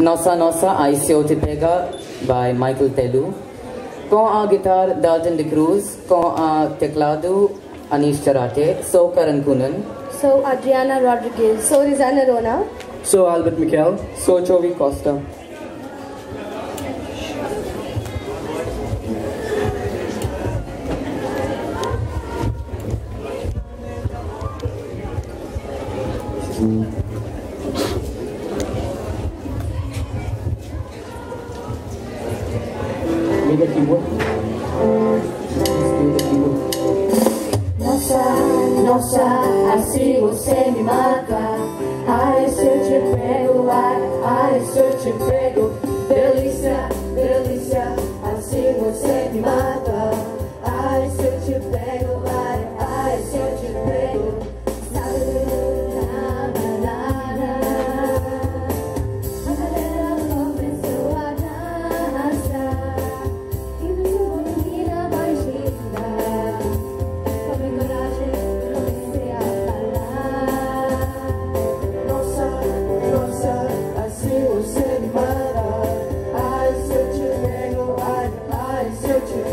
Nossa Nossa Ai Se Eu Te Pega by Michael Telu. Com a guitarra Dalton de Cruz, com a teclado Anish Charate, sou Karan Kunan. Sou Adriana Rodrigues. Sou Rizana Rona. Sou Albert Miquel. Sou Jovi Costa. Esquerda aqui, boa. Esquerda aqui, boa. Nossa, nossa, assim você me mata. Ai, se eu te pego, ai, ai, se eu te pego. Delícia, delícia, assim você me mata. Ai, se eu te pego. church.